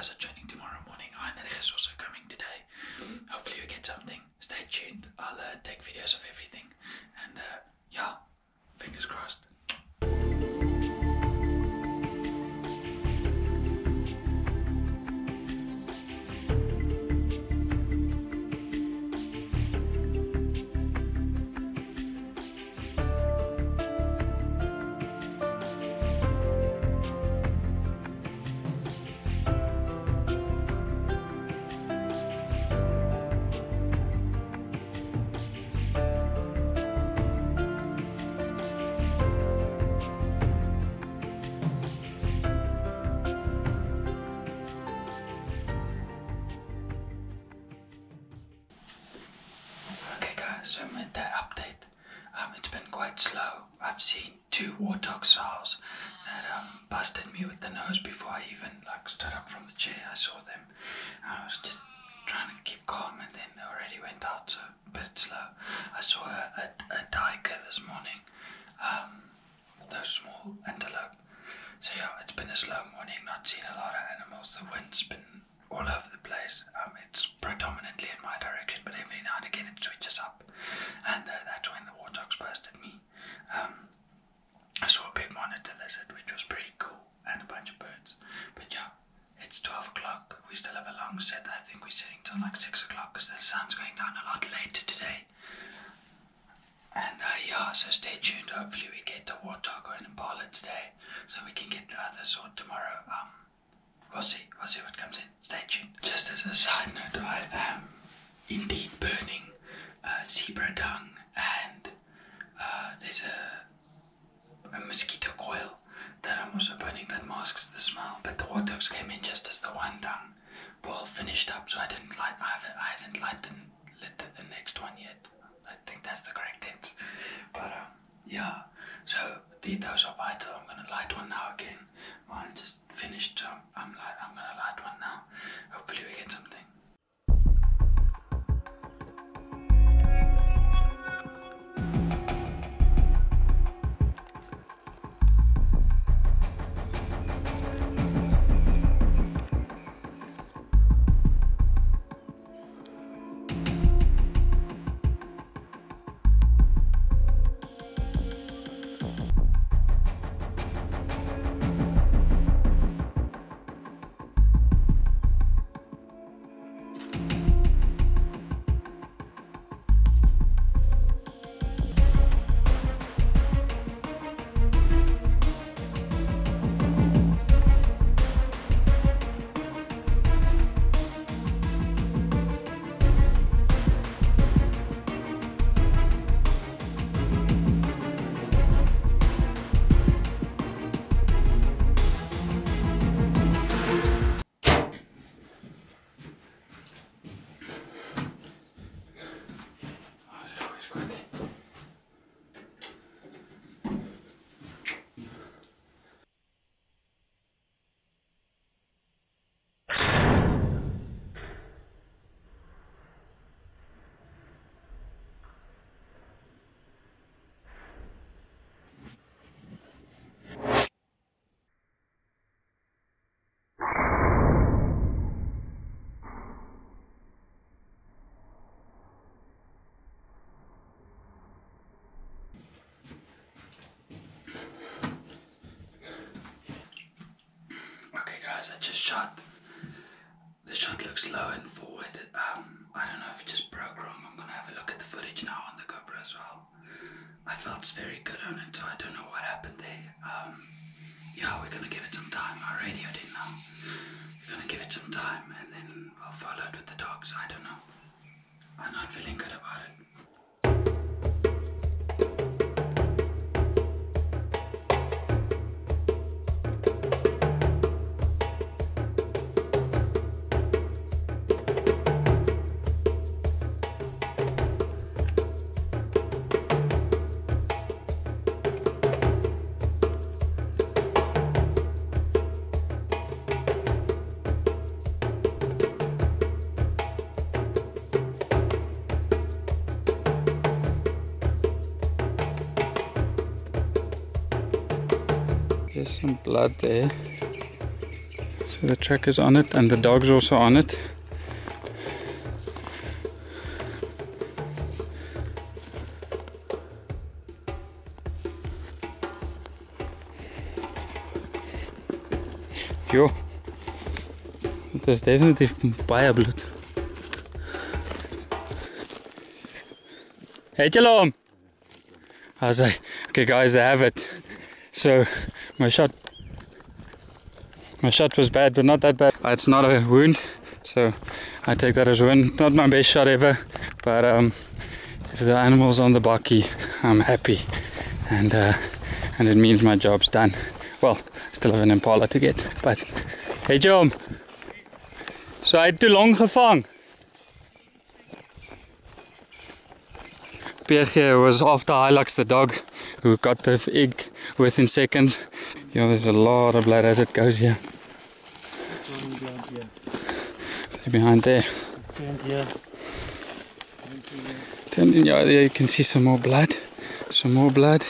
guys are joining warthog that um busted me with the nose before I even like stood up from the chair. I saw them, and I was just trying to keep calm, and then they already went out. So a bit slow. I saw a a, a duiker this morning. Um, those small antelope. So yeah, it's been a slow morning. Not seen a lot of animals. The wind's been all over the place. Um, it's predominantly in my direction, but every now and again it switches up, and uh, that's when the warthogs busted me. Um, I saw a big monitor lizard, which was pretty cool, and a bunch of birds. But yeah, it's 12 o'clock. We still have a long set. I think we're sitting till like 6 o'clock because the sun's going down a lot later today. And uh, yeah, so stay tuned. Hopefully, we get the warthog or an impala today, so we can get the other sort tomorrow. Um, we'll see. We'll see what comes in. Stay tuned. Just as a side note, I am indeed burning uh, zebra dung, and there's a a mosquito coil that I'm also burning that masks the smell. But the warthogs came in just as the one done. ball finished up, so I didn't light. I haven't, I haven't lit the, lit the, the next one yet. I think that's the correct tense. But um, yeah. So those are vital. I'm gonna light one now again. Mine just finished. Um, I'm light, I'm gonna light one now. Hopefully we get something. Shot. The shot looks low and forward. Um, I don't know if it just broke wrong. I'm gonna have a look at the footage now on the GoPro as well. I felt very good on it, so I don't know what happened there. Um, yeah, we're gonna give it some time. I radioed it now. We're gonna give it some time, and then we'll follow it with the dogs. I don't know. I'm not feeling good about it. Some blood there. So the tracker's on it and the dog's also on it. Is definitief baie bloed. Het julle hom? I say, okay guys, they have it. So my shot my shot was bad, but not that bad. It's not a wound, so I take that as a win. Not my best shot ever, but um, if the animal's on the bakkie, I'm happy, and uh, and it means my job's done. Well, still have an impala to get, but hey Jom. So I het te long gevang. PG was after Hilux the dog who got the egg within seconds. Yeah, there's a lot of blood as it goes here. See behind there. Turned in, yeah, there you can see some more blood. Some more blood.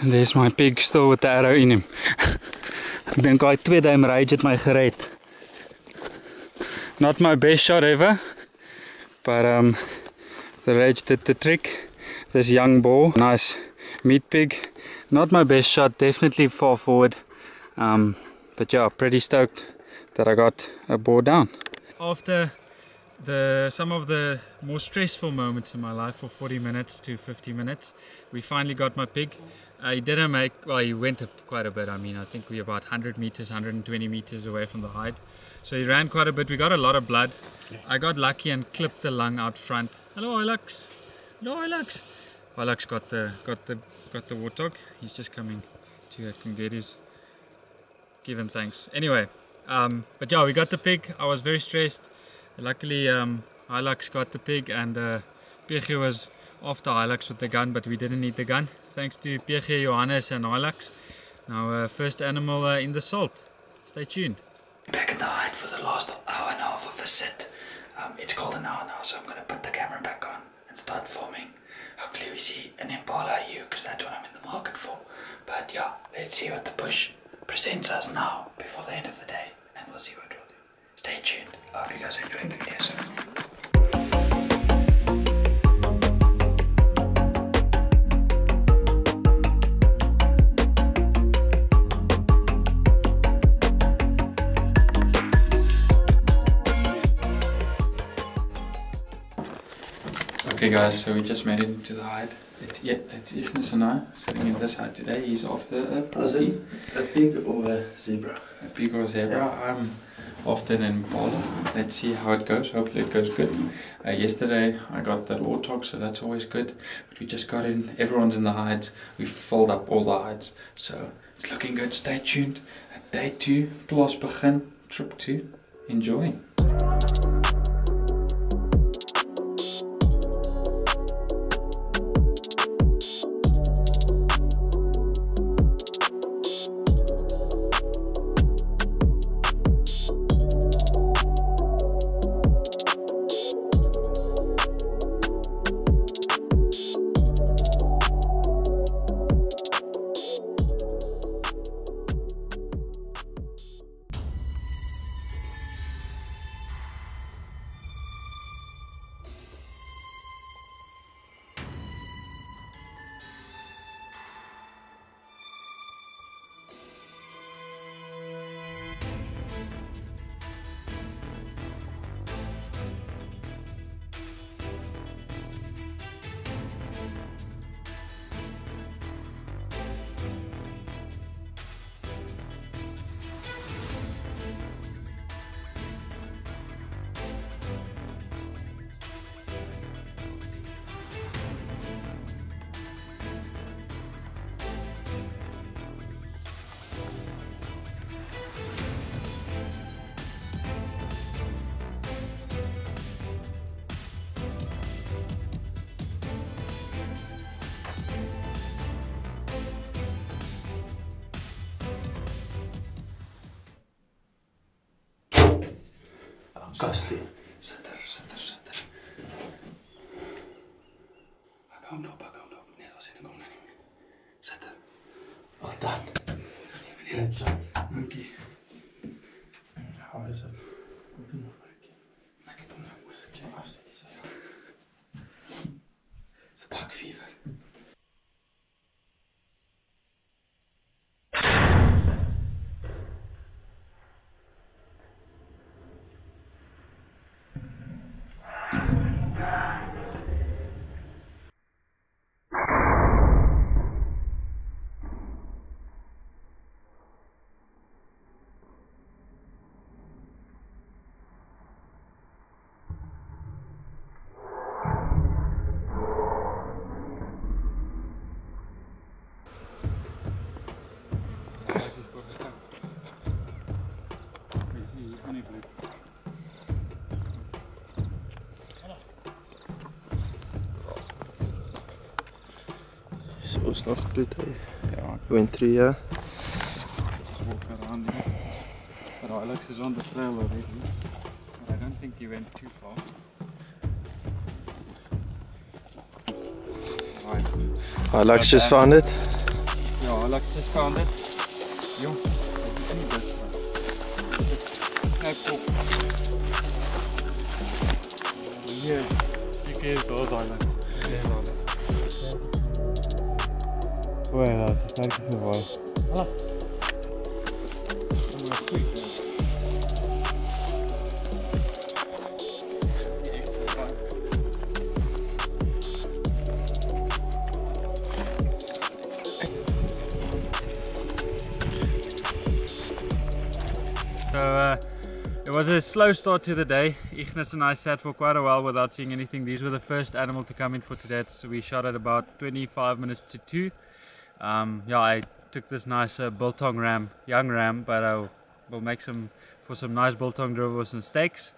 And there's my pig still with the arrow in him. Ek dink daai tweede aim rage het my gered. Not my best shot ever. But um the rage did the trick. This young boar, nice meat pig. Not my best shot, definitely far forward. Um but yeah, pretty stoked that I got a boar down. After the some of the more stressful moments in my life for 40 minutes to 50 minutes, we finally got my pig. I didn't make, well, he went up quite a bit. I mean, I think we are about 100 meters, 120 meters away from the hide. So he ran quite a bit. We got a lot of blood. I got lucky and clipped the lung out front. Hello, Hilux. Hello, Hilux. Hilux got the got the got the warthog. He's just coming to can get his. Give him thanks. Anyway, um, but yeah, we got the pig. I was very stressed. Luckily, um, Hilux got the pig, and uh, PG was after Hilux with the gun, but we didn't need the gun thanks to PG, Johannes and Hilux. Now uh, first animal uh, in the salt. Stay tuned. Back in the hide for the last hour and a half of a sit. Um, it's cold an hour now, so I'm going to put the camera back on and start filming. Hopefully we see an Impala you, because that's what I'm in the market for. But yeah, let's see what the bush presents us now before the end of the day, and we'll see what we'll do. Stay tuned. I hope you guys are enjoying the video so far. Guys, so we just made it into the hide. It's yeah, it's Ignis and I sitting in this hide today. He's after a Was a pig or a zebra? a pig or zebra. I'm often in Impala. Let's see how it goes. Hopefully it goes good. Uh, yesterday I got the warthog, so that's always good. But we just got in. Everyone's in the hides. We filled up all the hides, so it's looking good. Stay tuned. At day two, Plaas Begin trip two. Enjoy. 化して。Nog bloed hè. Ja, Went through yeah. just walk around here. But Alex is on the trail already. But I don't think he went too far. Right. Alex just found it. Yeah, Alex just found it. Yo. Yeah, you gave those Alex. You gave Alex. Well, thank you so much. Hello. So uh, it was a slow start to the day. Ignis and I sat for quite a while without seeing anything. These were the first animal to come in for today. So we shot at about 25 minutes to 2. Um, yeah, I took this nice uh, biltong ram, young ram, but uh, we'll make some for some nice biltong droëwors and steaks.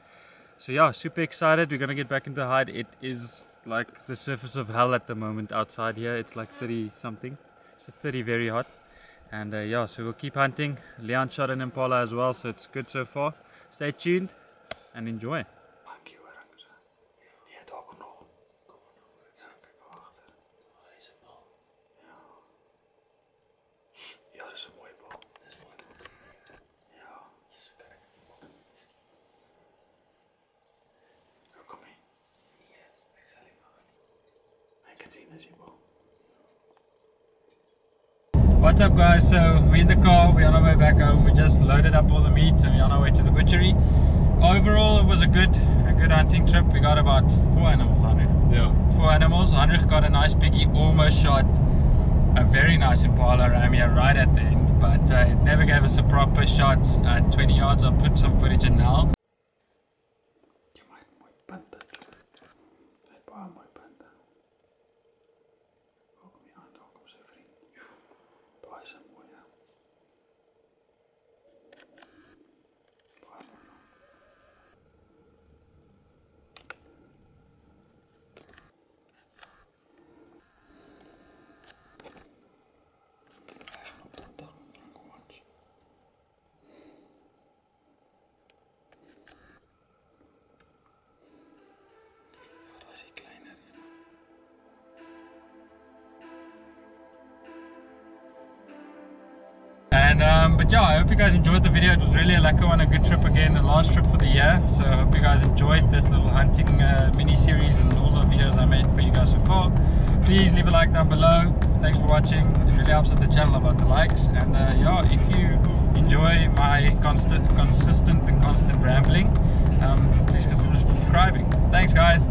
So yeah, super excited. We're gonna get back into hide. It is like the surface of hell at the moment outside here. It's like 30 something. It's just 30 very hot. And uh, yeah, so we'll keep hunting. Leon shot an impala as well, so it's good so far. Stay tuned and enjoy. Ek kan sien as hy bal. What's up guys? So we're in the car, we're on our way back home. We just loaded up all the meat and we're on our way to the butchery. Overall it was a good a good hunting trip. We got about four animals on it. Yeah. Four animals. Heinrich got a nice piggy, almost shot a very nice impala ram here right at the end, but uh, it never gave us a proper shot at 20 yards. I'll put some footage in now. And um, but yeah, I hope you guys enjoyed the video. It was really a lekker one, a good trip again, the last trip for the year. So I hope you guys enjoyed this little hunting uh, mini series and all the videos I made for you guys so far. Please leave a like down below. Thanks for watching. It really helps with the channel about the likes. And uh, yeah, if you enjoy my constant, consistent and constant rambling, um, please consider subscribing. Thanks, guys.